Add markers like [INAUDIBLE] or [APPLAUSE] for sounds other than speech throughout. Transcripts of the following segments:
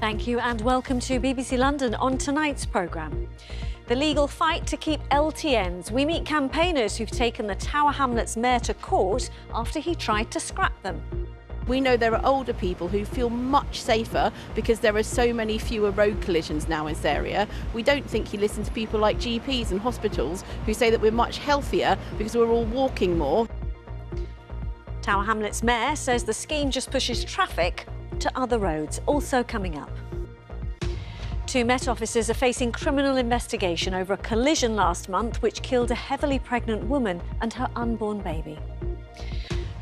Thank you and welcome to BBC London on tonight's programme. The legal fight to keep LTNs. We meet campaigners who've taken the Tower Hamlets mayor to court after he tried to scrap them. We know there are older people who feel much safer because there are so many fewer road collisions now in this area. We don't think he listens to people like GPs and hospitals who say that we're much healthier because we're all walking more. Tower Hamlets mayor says the scheme just pushes traffic to other roads, also coming up. Two Met officers are facing criminal investigation over a collision last month which killed a heavily pregnant woman and her unborn baby.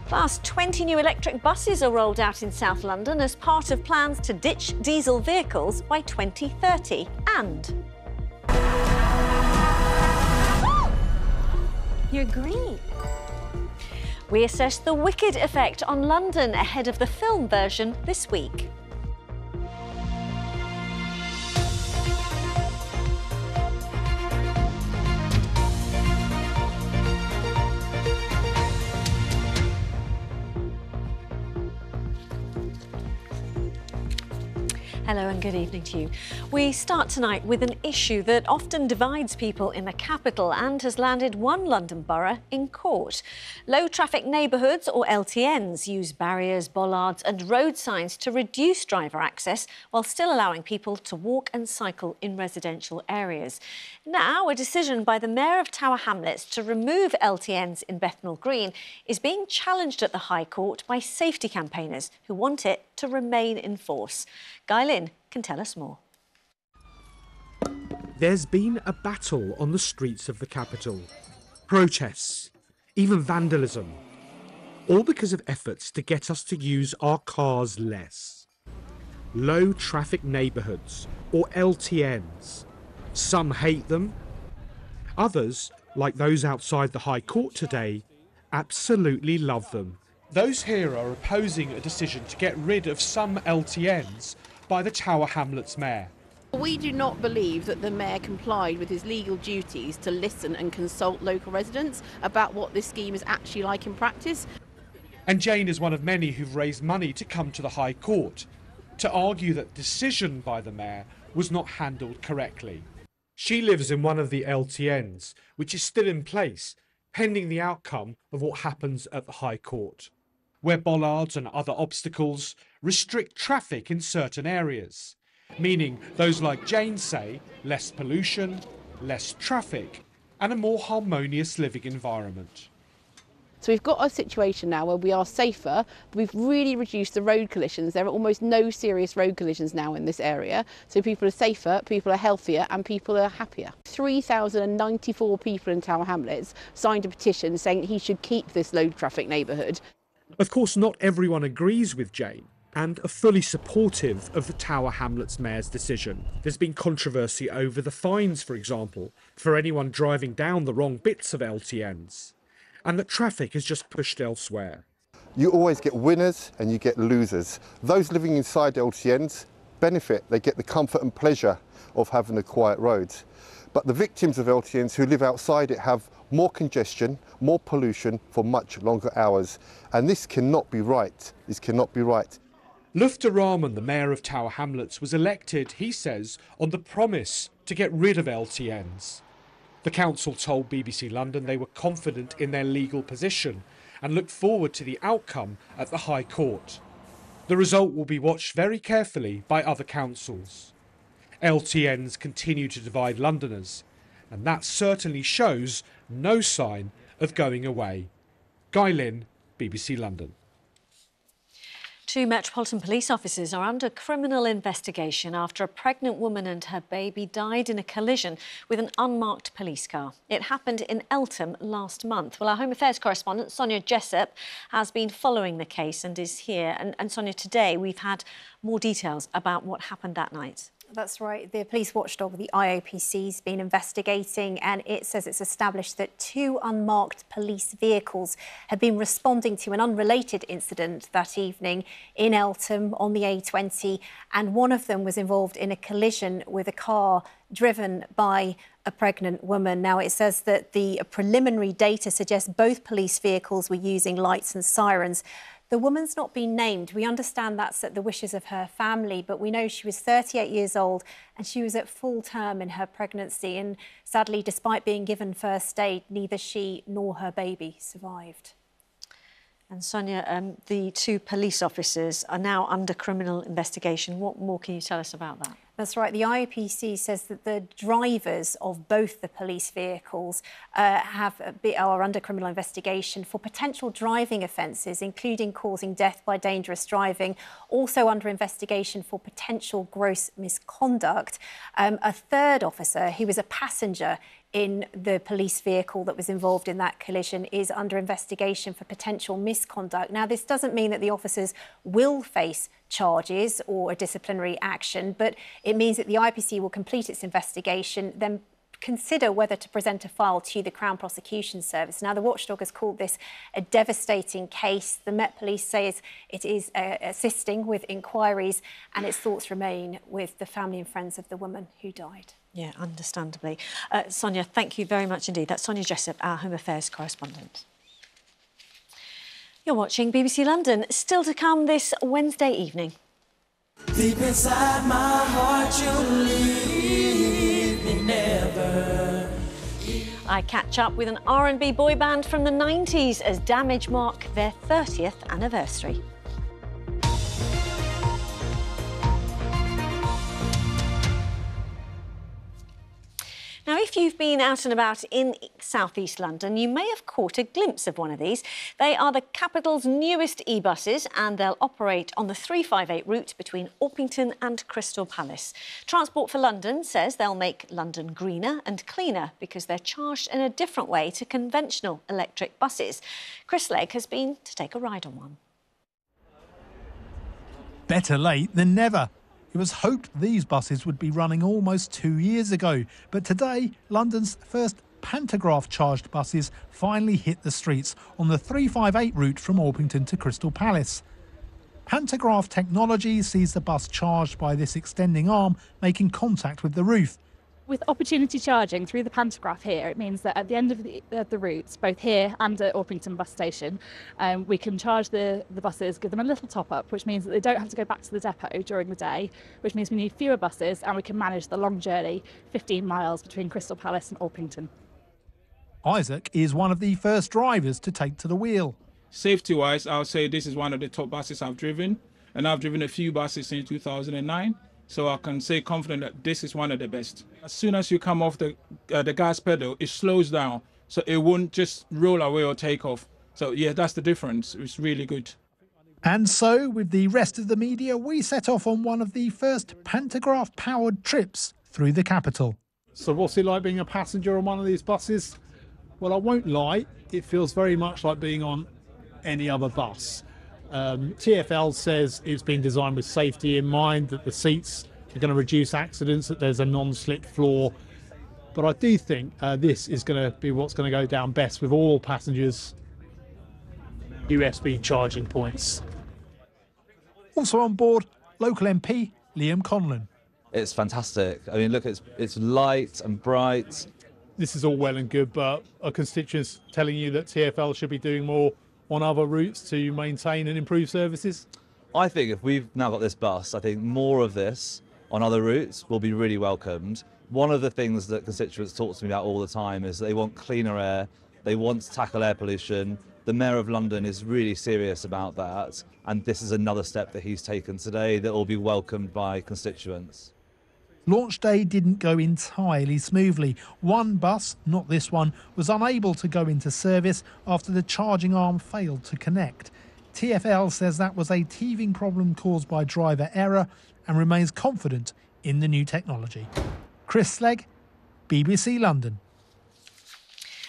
Plus, 20 new electric buses are rolled out in South London as part of plans to ditch diesel vehicles by 2030. And. You're green. We assess the Wicked effect on London ahead of the film version this week. Hello and good evening to you. We start tonight with an issue that often divides people in the capital and has landed one London borough in court. Low traffic neighbourhoods, or LTNs, use barriers, bollards and road signs to reduce driver access while still allowing people to walk and cycle in residential areas. Now, a decision by the Mayor of Tower Hamlets to remove LTNs in Bethnal Green is being challenged at the High Court by safety campaigners who want it to remain in force. Guy Lynn can tell us more. There's been a battle on the streets of the capital. Protests, even vandalism. All because of efforts to get us to use our cars less. Low traffic neighbourhoods, or LTNs. Some hate them. Others, like those outside the High Court today, absolutely love them. Those here are opposing a decision to get rid of some LTNs by the Tower Hamlets mayor. We do not believe that the mayor complied with his legal duties to listen and consult local residents about what this scheme is actually like in practice. And Jane is one of many who've raised money to come to the High Court to argue that decision by the mayor was not handled correctly. She lives in one of the LTNs, which is still in place, pending the outcome of what happens at the High Court, where bollards and other obstacles restrict traffic in certain areas, meaning those like Jane say less pollution, less traffic, and a more harmonious living environment. So we've got a situation now where we are safer. We've really reduced the road collisions. There are almost no serious road collisions now in this area. So people are safer, people are healthier, and people are happier. 3,094 people in Tower Hamlets signed a petition saying he should keep this low traffic neighbourhood. Of course, not everyone agrees with Jane and are fully supportive of the Tower Hamlets mayor's decision. There's been controversy over the fines, for example, for anyone driving down the wrong bits of LTNs, and that traffic is just pushed elsewhere. You always get winners and you get losers. Those living inside LTNs benefit, they get the comfort and pleasure of having a quiet road. But the victims of LTNs who live outside it have more congestion, more pollution for much longer hours. And this cannot be right. This cannot be right. Lutfur Rahman, the mayor of Tower Hamlets, was elected, he says, on the promise to get rid of LTNs. The council told BBC London they were confident in their legal position and looked forward to the outcome at the High Court. The result will be watched very carefully by other councils. LTNs continue to divide Londoners, and that certainly shows no sign of going away. Guy Lynn, BBC London. Two Metropolitan Police officers are under criminal investigation after a pregnant woman and her baby died in a collision with an unmarked police car. It happened in Eltham last month. Well, our Home Affairs correspondent, Sonia Jessup, has been following the case and is here. And, and Sonia, today we've had more details about what happened that night. That's right. The police watchdog, the IOPC, has been investigating and it says it's established that two unmarked police vehicles had been responding to an unrelated incident that evening in Eltham on the A20 and one of them was involved in a collision with a car driven by a pregnant woman. Now, it says that the preliminary data suggests both police vehicles were using lights and sirens The woman's not been named. We understand that's at the wishes of her family, but we know she was 38 years old and she was at full term in her pregnancy. And sadly, despite being given first aid, neither she nor her baby survived. And Sonia, um, the two police officers are now under criminal investigation. What more can you tell us about that? That's right. The IOPC says that the drivers of both the police vehicles uh, have are under criminal investigation for potential driving offences, including causing death by dangerous driving. Also under investigation for potential gross misconduct. Um, a third officer, who was a passenger in the police vehicle that was involved in that collision is under investigation for potential misconduct. Now, this doesn't mean that the officers will face charges or a disciplinary action, but it means that the IPC will complete its investigation, then consider whether to present a file to the Crown Prosecution Service. Now, the watchdog has called this a devastating case. The Met Police says it is uh, assisting with inquiries and its thoughts remain with the family and friends of the woman who died. Yeah, understandably. Uh, Sonia, thank you very much indeed. That's Sonia Jessup, our Home Affairs correspondent. You're watching BBC London. Still to come this Wednesday evening. Deep inside my heart, you leave me never. I catch up with an R&B boy band from the 90s as Damage mark their 30th anniversary. Now, if you've been out and about in southeast London, you may have caught a glimpse of one of these. They are the capital's newest e-buses and they'll operate on the 358 route between Orpington and Crystal Palace. Transport for London says they'll make London greener and cleaner because they're charged in a different way to conventional electric buses. Chris Legg has been to take a ride on one. Better late than never. It was hoped these buses would be running almost two years ago, but today, London's first pantograph charged buses finally hit the streets on the 358 route from Orpington to Crystal Palace. Pantograph technology sees the bus charged by this extending arm making contact with the roof, with opportunity charging through the pantograph here, it means that at the end of the, uh, the routes, both here and at Orpington bus station, um, we can charge the, the buses, give them a little top up, which means that they don't have to go back to the depot during the day, which means we need fewer buses and we can manage the long journey, 15 miles between Crystal Palace and Orpington. Isaac is one of the first drivers to take to the wheel. Safety wise, I would say this is one of the top buses I've driven, and I've driven a few buses since 2009. So I can say confident that this is one of the best. As soon as you come off the uh, the gas pedal, it slows down, so it won't just roll away or take off. So yeah, that's the difference. It's really good. And so, with the rest of the media, we set off on one of the first pantograph powered trips through the capital. So, what's it like being a passenger on one of these buses? Well, I won't lie, it feels very much like being on any other bus. Um, TFL says it's been designed with safety in mind, that the seats are going to reduce accidents, that there's a non slip floor. But I do think uh, this is going to be what's going to go down best with all passengers USB charging points. Also on board, local MP Liam Conlon. It's fantastic. I mean, look, it's it's light and bright. This is all well and good, but are constituents telling you that TFL should be doing more on other routes to maintain and improve services? I think if we've now got this bus, I think more of this on other routes will be really welcomed. One of the things that constituents talk to me about all the time is they want cleaner air, they want to tackle air pollution. The Mayor of London is really serious about that, and this is another step that he's taken today that will be welcomed by constituents. Launch day didn't go entirely smoothly. One bus, not this one, was unable to go into service after the charging arm failed to connect. TFL says that was a teething problem caused by driver error and remains confident in the new technology. Chris Legg, BBC London.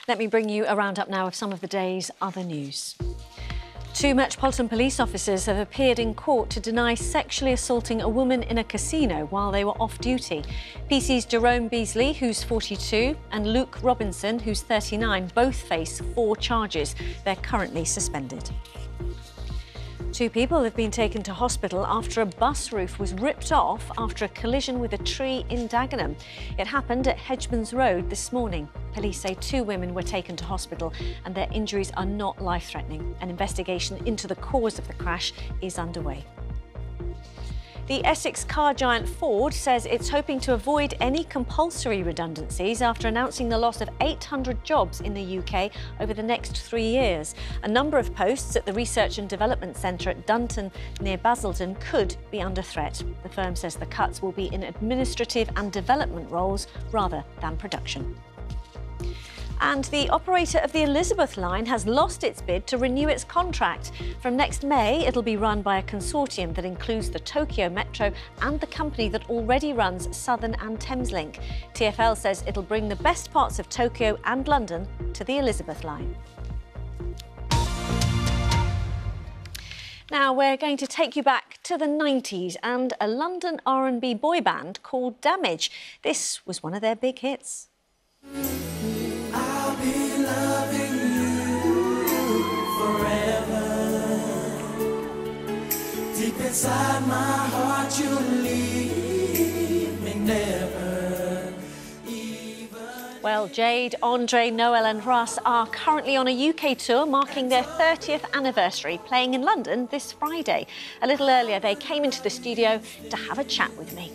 Let me bring you a roundup now of some of the day's other news. Two Metropolitan Police officers have appeared in court to deny sexually assaulting a woman in a casino while they were off duty. PC's Jerome Beasley, who's 42, and Luke Robinson, who's 39, both face four charges. They're currently suspended. Two people have been taken to hospital after a bus roof was ripped off after a collision with a tree in Dagenham. It happened at Hedgemans Road this morning. Police say two women were taken to hospital and their injuries are not life threatening. An investigation into the cause of the crash is underway. The Essex car giant Ford says it's hoping to avoid any compulsory redundancies after announcing the loss of 800 jobs in the UK over the next three years. A number of posts at the Research and Development Centre at Dunton near Basildon could be under threat. The firm says the cuts will be in administrative and development roles rather than production. And the operator of the Elizabeth line has lost its bid to renew its contract. From next May, it'll be run by a consortium that includes the Tokyo Metro and the company that already runs Southern and Thameslink. TfL says it'll bring the best parts of Tokyo and London to the Elizabeth line. Now we're going to take you back to the 90s and a London R&B boy band called Damage. This was one of their big hits. Inside my heart you leave me never well, Jade, Andre, Noel and Russ are currently on a UK tour marking their 30th anniversary, playing in London this Friday. A little earlier, they came into the studio to have a chat with me.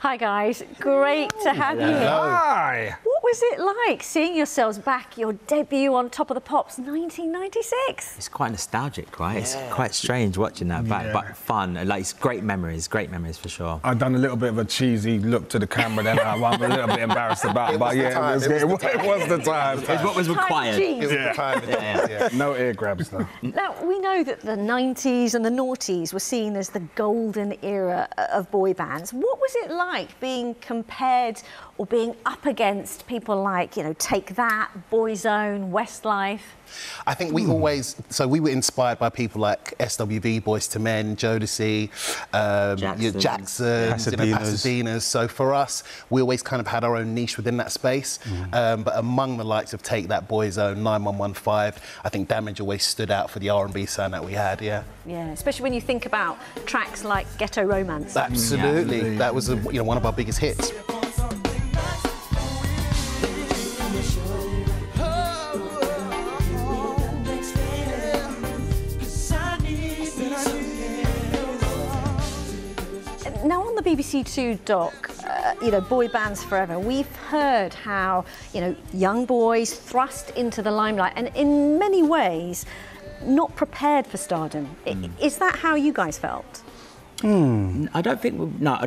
Hi, guys. Great to have you here. Hi. What was it like seeing yourselves back, your debut on Top of the Pops 1996? It's quite nostalgic, right? Yeah. It's quite strange watching that back, yeah. but fun. Like, it's great memories, great memories for sure. I've done a little bit of a cheesy look to the camera then I'm a little bit embarrassed about, but yeah, it was, it, was, it was, the time. It was what was required. It was yeah. the time. yeah, [LAUGHS] No ear grabs, though. Now, we know that the 90s and the noughties were seen as the golden era of boy bands. What was it like? like being compared or being up against people like, you know, Take That, Boyzone, Westlife? I think we mm. always, so we were inspired by people like SWV, Boyz II Men, Jodeci, um, Jackson, Jacksons, you know, Pasadenas. So for us, we always kind of had our own niche within that space. Mm. Um, but among the likes of Take That, Boyzone, 9115, I think Damage always stood out for the R&B sound that we had, yeah. Yeah, especially when you think about tracks like Ghetto Romance. Absolutely. Yeah. That was, a, you know, one of our biggest hits. The BBC Two doc, uh, you know, Boy Bands Forever, we've heard how, you know, young boys thrust into the limelight and in many ways not prepared for stardom. Mm. Is that how you guys felt? Hmm. I don't think we, no.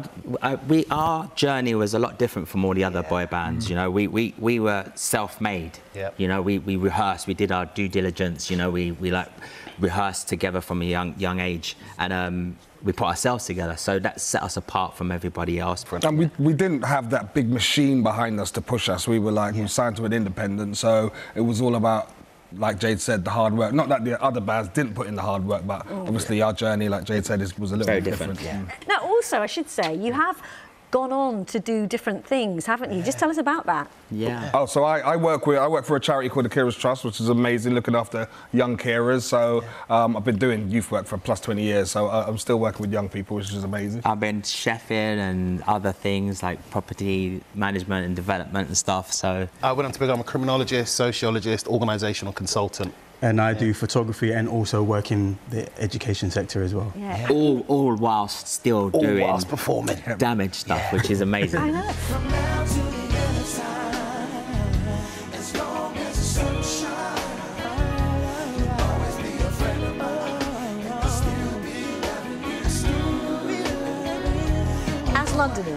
we our journey was a lot different from all the other yeah. boy bands. Mm. You know, we, we, we were self-made. Yep. You know, we, we rehearsed. We did our due diligence. You know, we, we like rehearsed together from a young young age, and um, we put ourselves together. So that set us apart from everybody else. And we, we didn't have that big machine behind us to push us. We were like, yeah. we signed to an independent. So it was all about like Jade said, the hard work. Not that the other bands didn't put in the hard work, but mm. obviously our journey, like Jade said, is, was a little Very bit different. different. Yeah. Now, also, I should say, you have gone on to do different things, haven't you? Just tell us about that. Yeah. Oh, so I, I, work with I work for a charity called the Carers Trust, which is amazing, looking after young carers. So um, I've been doing youth work for plus 20 years, so uh, I'm still working with young people, which is amazing. I've been chefing and other things like property management and development and stuff. So I went on to become a criminologist, sociologist, organisational consultant and I do photography and also work in the education sector as well. Yeah. All, all whilst still all doing whilst performing damage stuff, yeah. which is amazing.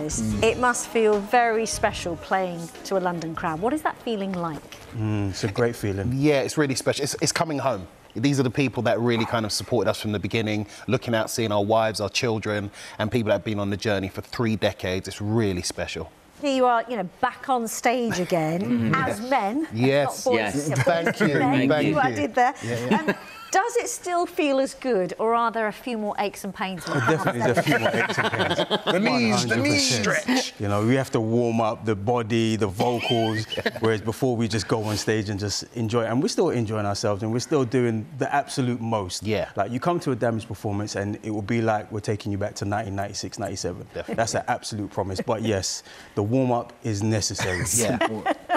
I mm. it must feel very special playing to a London crowd. What is that feeling like? Mm, it's a great feeling. Yeah, it's really special. It's, it's coming home. These are the people that really kind of supported us from the beginning, looking out, seeing our wives, our children, and people that have been on the journey for three decades. It's really special. Here you are, you know, back on stage again mm-hmm. as men. Yes. Yes. Thank you. [LAUGHS] Thank, Thank you. you. I did there. Yeah, yeah. Um, Does it still feel as good, or are there a few more aches and pains? There definitely is a few more aches and pains. [LAUGHS] the knees, the knees stretch. You know, we have to warm up the body, the vocals, [LAUGHS] whereas before we just go on stage and just enjoy it. And we're still enjoying ourselves and we're still doing the absolute most. Yeah. Like you come to a damage performance and it will be like we're taking you back to 1996, 97. Definitely. That's an absolute promise. But yes, the warm up is necessary. [LAUGHS] Yeah.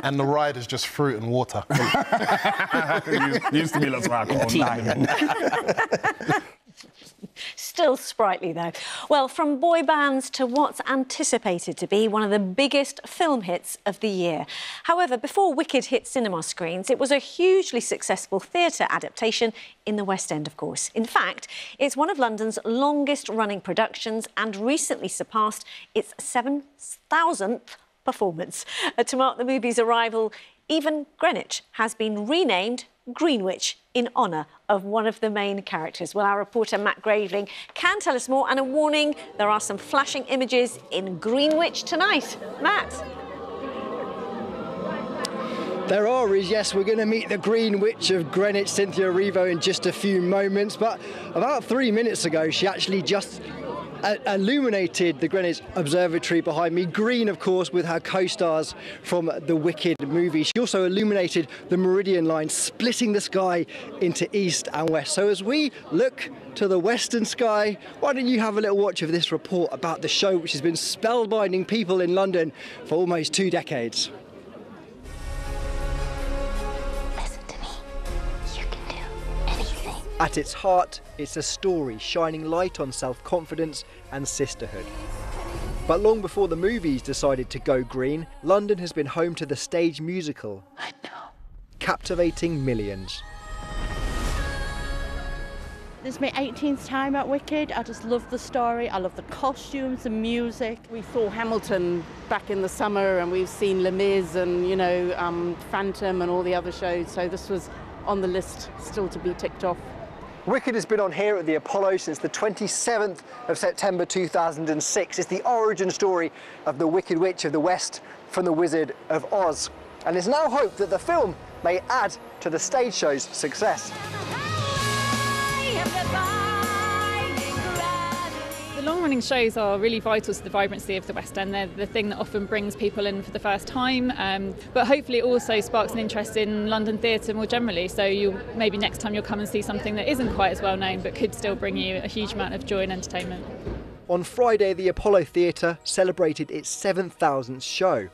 And the ride is just fruit and water. [LAUGHS] used to be lots of alcohol. Still sprightly, though. Well, from boy bands to what's anticipated to be one of the biggest film hits of the year. However, before Wicked hit cinema screens, it was a hugely successful theatre adaptation in the West End, of course. In fact, it's one of London's longest running productions and recently surpassed its 7,000th performance. Uh, to mark the movie's arrival, even Greenwich has been renamed Green Witch in honour of one of the main characters. Well, our reporter Matt Graveling can tell us more, and a warning there are some flashing images in Greenwich tonight. Matt. There are, yes, we're going to meet the Green Witch of Greenwich, Cynthia Erivo, in just a few moments. But about three minutes ago, she actually just illuminated the Greenwich Observatory behind me. Green, of course, with her co-stars from the Wicked movie. She also illuminated the Meridian line, splitting the sky into east and west. So as we look to the western sky, why don't you have a little watch of this report about the show which has been spellbinding people in London for almost two decades. At its heart, it's a story shining light on self confidence and sisterhood. But long before the movies decided to go green, London has been home to the stage musical. I know. Captivating millions. This is my 18th time at Wicked. I just love the story. I love the costumes, the music. We saw Hamilton back in the summer, and we've seen Les Mis and you know um, Phantom and all the other shows. So this was on the list, still to be ticked off. Wicked has been on here at the Apollo since the 27th of September 2006. It's the origin story of the Wicked Witch of the West from the Wizard of Oz. And it's now hoped that the film may add to the stage show's success. The long-running shows are really vital to the vibrancy of the West End. They're the thing that often brings people in for the first time, um, but hopefully it also sparks an interest in London theatre more generally. So you maybe next time you'll come and see something that isn't quite as well known, but could still bring you a huge amount of joy and entertainment. On Friday, the Apollo Theatre celebrated its 7,000th show.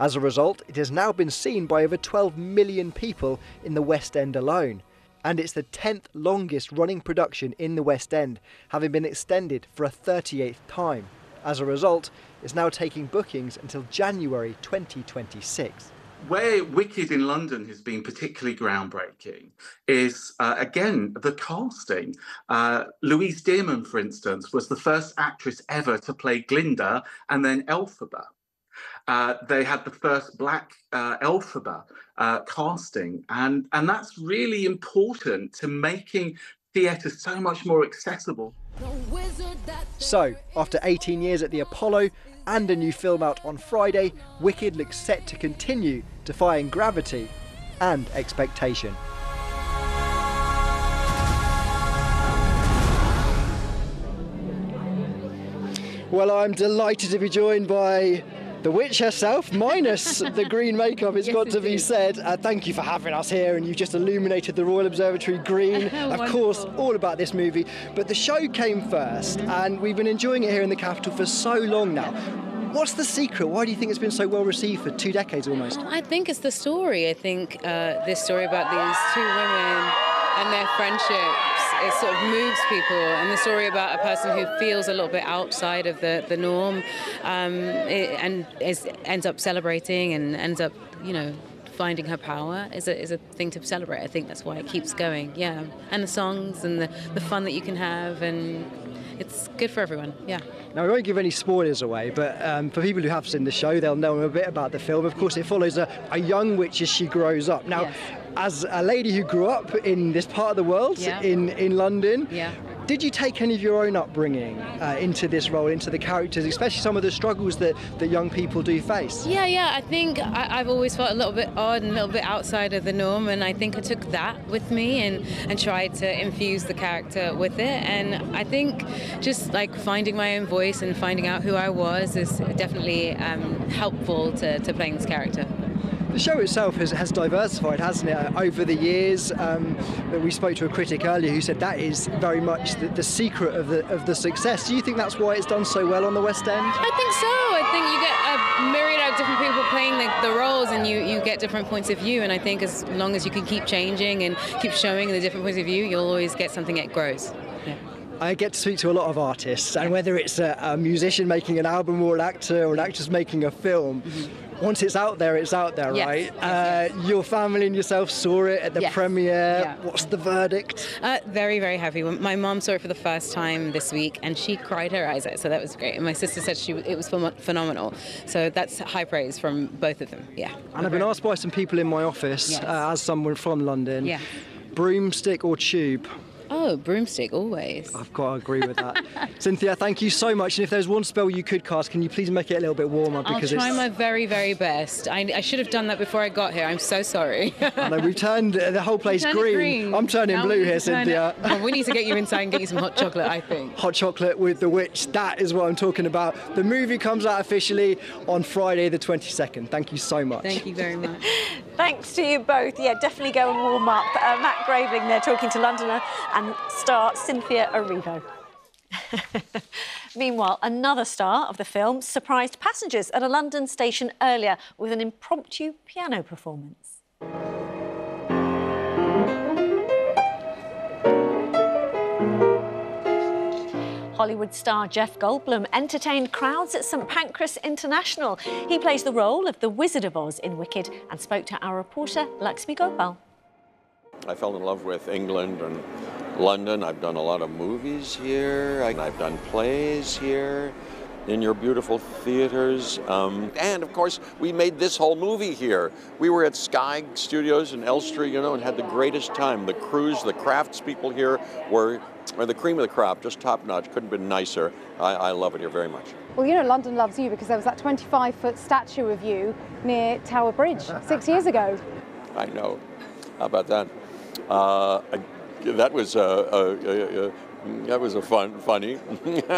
As a result, it has now been seen by over 12 million people in the West End alone and it's the 10th longest running production in the West End, having been extended for a 38th time. As a result, it's now taking bookings until January 2026. Where Wicked in London has been particularly groundbreaking is, uh, again, the casting. Uh, Louise Dearman, for instance, was the first actress ever to play Glinda and then Elphaba. Uh, they had the first black uh, Elphaba uh, casting, and and that's really important to making theatre so much more accessible. So, after 18 years at the Apollo and a new film out on Friday, Wicked looks set to continue defying gravity and expectation. Well, I'm delighted to be joined by the witch herself, minus [LAUGHS] the green makeup, it's yes, got to be said. Uh, thank you for having us here, and you've just illuminated the Royal Observatory green. [LAUGHS] of course, all about this movie. But the show came 1st mm-hmm. and we've been enjoying it here in the capital for so long now. What's the secret? Why do you think it's been so well received for two decades almost? I think it's the story. I think uh, this story about these two women and their friendships. It sort of moves people. And the story about a person who feels a little bit outside of the, the norm um, it, and is, ends up celebrating and ends up, you know, finding her power is a, is a thing to celebrate. I think that's why it keeps going. Yeah. And the songs and the, the fun that you can have and it's good for everyone. Yeah. Now, we won't give any spoilers away, but um, for people who have seen the show, they'll know a bit about the film. Of course, it follows a, a young witch as she grows up. Now, yes. as a lady who grew up in this part of the world, yeah. in, in London, yeah. Did you take any of your own upbringing uh, into this role, into the characters, especially some of the struggles that, that young people do face? Yeah, yeah. I think I, have always felt a little bit odd and a little bit outside of the norm, and I think I took that with me and, and tried to infuse the character with it. And I think just like finding my own voice and finding out who I was is definitely um, helpful to, to playing this character. The show itself has, has diversified, hasn't it, over the years? Um, we spoke to a critic earlier who said that is very much the, the, secret of the, of the success. Do you think that's why it's done so well on the West End? I think so. I think you get a myriad of different people playing the, the roles and you, you get different points of view. And I think as long as you can keep changing and keep showing the different points of view, you'll always get something that grows. I get to speak to a lot of artists, and whether it's a, a musician making an album or an actor or an actress making a film, mm-hmm once it's out there, it's out there, yes. right? Yes, uh, Your family and yourself saw it at the yes. premiere. Yeah. What's the verdict? Uh, very, very happy. My mom saw it for the first time this week, and she cried her eyes out, so that was great. And my sister said she it was phenomenal. So that's high praise from both of them. Yeah. And I've been asked by some people in my office, uh, as someone from London, yeah. broomstick or tube. Oh, broomstick, always. I've got to agree with that. [LAUGHS] Cynthia, thank you so much. And if there's one spell you could cast, can you please make it a little bit warmer? Because I'll try it's... my very, very best. I, I, should have done that before I got here. I'm so sorry. I know, we've turned the whole [LAUGHS] place green. green. I'm turning now blue here, Cynthia. Well, we need to get you inside and get you some hot chocolate, I think. [LAUGHS] Hot chocolate with the witch. That is what I'm talking about. The movie comes out officially on Friday, the 22nd. Thank you so much. Thank you very much. Thanks to you both. Yeah, definitely go and warm up. Uh, Matt Graveling there talking to Londoner and star Cynthia Erivo. [LAUGHS] Meanwhile, another star of the film surprised passengers at a London station earlier with an impromptu piano performance. Hollywood star Jeff Goldblum entertained crowds at St Pancras International. He plays the role of the Wizard of Oz in Wicked and spoke to our reporter Laxmi Gopal. I fell in love with England and London. I've done a lot of movies here. I've done plays here in your beautiful theaters. Um, and of course, we made this whole movie here. We were at Sky Studios in Elstree, you know, and had the greatest time. The crews, the craftspeople here were, were the cream of the crop, just top notch. Couldn't have been nicer. I, I love it here very much. Well, you know, London loves you because there was that 25 foot statue of you near Tower Bridge six years ago. [LAUGHS] I know. How about that? Uh, I, that was uh, uh, uh, that was a fun, funny. [LAUGHS]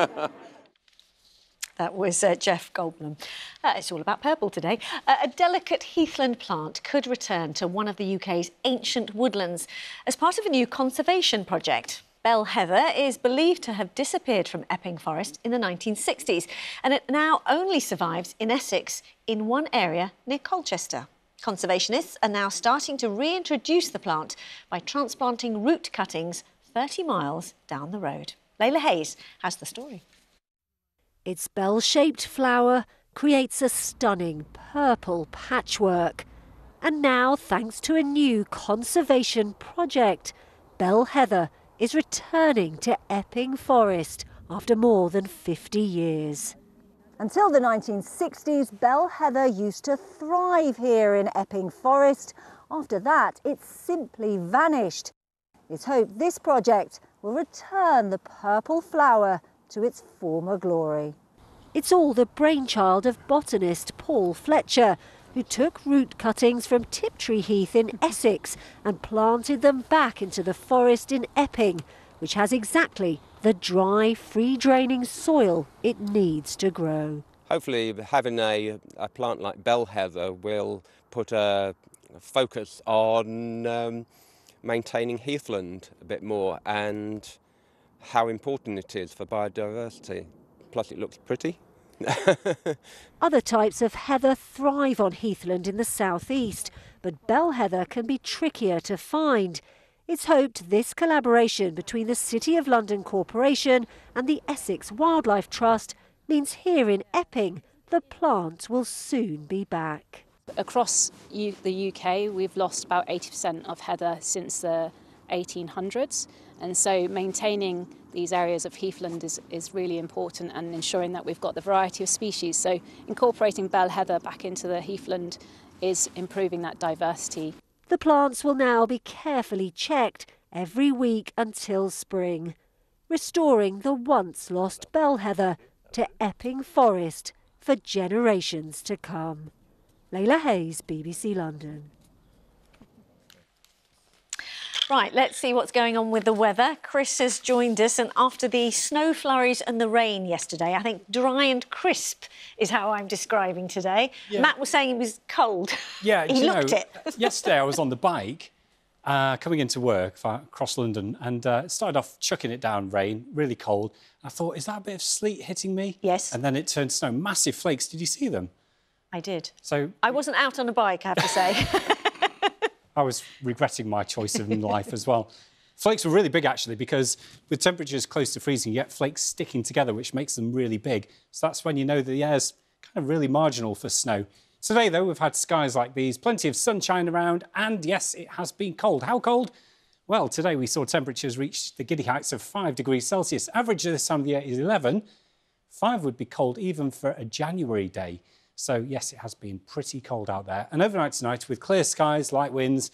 That was uh, Jeff Goldblum. Uh, it's all about purple today. Uh, a delicate heathland plant could return to one of the UK's ancient woodlands as part of a new conservation project. Bell heather is believed to have disappeared from Epping Forest in the 1960s, and it now only survives in Essex in one area near Colchester. Conservationists are now starting to reintroduce the plant by transplanting root cuttings 30 miles down the road. Layla Hayes has the story. Its bell-shaped flower creates a stunning purple patchwork. And now, thanks to a new conservation project, bell heather is returning to Epping Forest after more than 50 years. Until the 1960s, bell heather used to thrive here in Epping Forest. After that, it simply vanished. It's hoped this project will return the purple flower to its former glory. It's all the brainchild of botanist Paul Fletcher, who took root cuttings from Tiptree Heath in Essex and planted them back into the forest in Epping, which has exactly the dry, free-draining soil it needs to grow. Hopefully having a, a plant like bell heather will put a focus on um, maintaining heathland a bit more and how important it is for biodiversity. Plus, it looks pretty. [LAUGHS] Other types of heather thrive on heathland in the southeast, but bell heather can be trickier to find. It's hoped this collaboration between the City of London Corporation and the Essex Wildlife Trust means here in Epping the plant will soon be back. Across the UK, we've lost about 80% of heather since the 1800s. And so maintaining these areas of heathland is, is really important and ensuring that we've got the variety of species. So incorporating bell heather back into the heathland is improving that diversity. The plants will now be carefully checked every week until spring. restoring the once lost bell heather to Epping Forest for generations to come. Layla Hayes, BBC London. Right, let's see what's going on with the weather. Chris has joined us, and after the snow flurries and the rain yesterday, I think dry and crisp is how I'm describing today. Yeah. Matt was saying it was cold. Yeah, [LAUGHS] he looked know, it. [LAUGHS] yesterday I was on the bike uh, coming into work across London and uh, it started off chucking it down, rain, really cold. I thought, is that a bit of sleet hitting me? Yes. And then it turned snow, massive flakes. Did you see them? I did. So I wasn't out on a bike, I have to say. [LAUGHS] I was regretting my choice in life as well. Flakes were really big actually because with temperatures close to freezing, you get flakes sticking together, which makes them really big. So that's when you know the air's kind of really marginal for snow. Today, though, we've had skies like these, plenty of sunshine around, and yes, it has been cold. How cold? Well, today we saw temperatures reach the giddy heights of 5 degrees Celsius. Average this time of the year is 11. 5 would be cold even for a January day. So, yes, it has been pretty cold out there. And overnight tonight, with clear skies, light winds,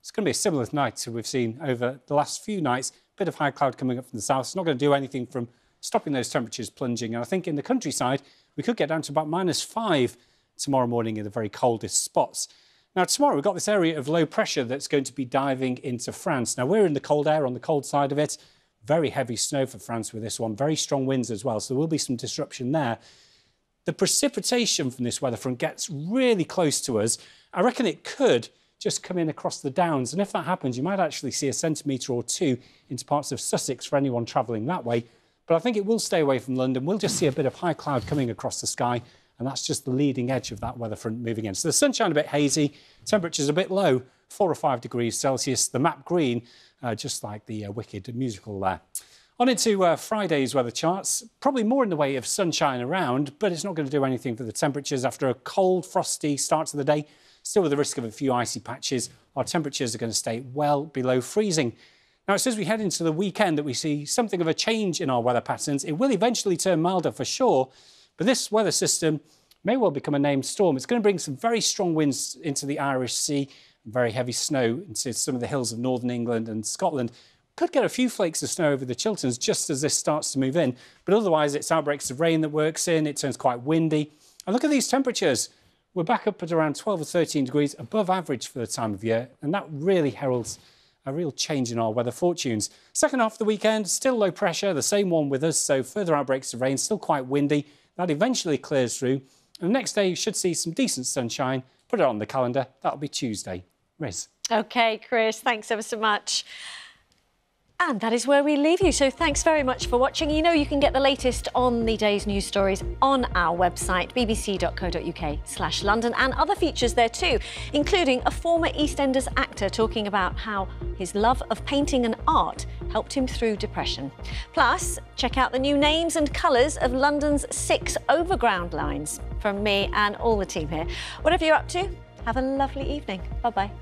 it's going to be a similar night to we've seen over the last few nights. A Bit of high cloud coming up from the south. It's not going to do anything from stopping those temperatures plunging. And I think in the countryside, we could get down to about minus 5 tomorrow morning in the very coldest spots. Now, tomorrow we've got this area of low pressure that's going to be diving into France. Now, we're in the cold air on the cold side of it. Very heavy snow for France with this one, very strong winds as well. So there will be some disruption there. The precipitation from this weather front gets really close to us. I reckon it could just come in across the downs. And if that happens, you might actually see a centimetre or two into parts of Sussex for anyone travelling that way. But I think it will stay away from London. We'll just see a bit of high cloud coming across the sky and that's just the leading edge of that weather front moving in. So the sunshine a bit hazy, temperatures a bit low, four or five degrees Celsius. The map green, uh, just like the uh, Wicked musical there. On into uh, Friday's weather charts, probably more in the way of sunshine around, but it's not going to do anything for the temperatures after a cold, frosty start to the day. Still with the risk of a few icy patches, our temperatures are going to stay well below freezing. Now, it's as we head into the weekend that we see something of a change in our weather patterns. It will eventually turn milder for sure, but this weather system may well become a named storm. It's going to bring some very strong winds into the Irish Sea, and very heavy snow into some of the hills of northern England and Scotland. Could get a few flakes of snow over the Chilterns just as this starts to move in, but otherwise it's outbreaks of rain that works in, it turns quite windy. And look at these temperatures. We're back up at around 12 or 13 degrees above average for the time of year, and that really heralds a real change in our weather fortunes. Second half of the weekend, still low pressure, the same one with us, so further outbreaks of rain, still quite windy. That eventually clears through. And the next day, you should see some decent sunshine. Put it on the calendar. That'll be Tuesday. Riz. OK, Chris, thanks ever so much. And that is where we leave you. So thanks very much for watching. You know you can get the latest on the day's news stories on our website, bbc.co.uk slash London, and other features there too, including a former EastEnders actor talking about how his love of painting and art helped him through depression. Plus, check out the new names and colours of London's six overground lines from me and all the team here. Whatever you're up to, have a lovely evening. Bye-bye.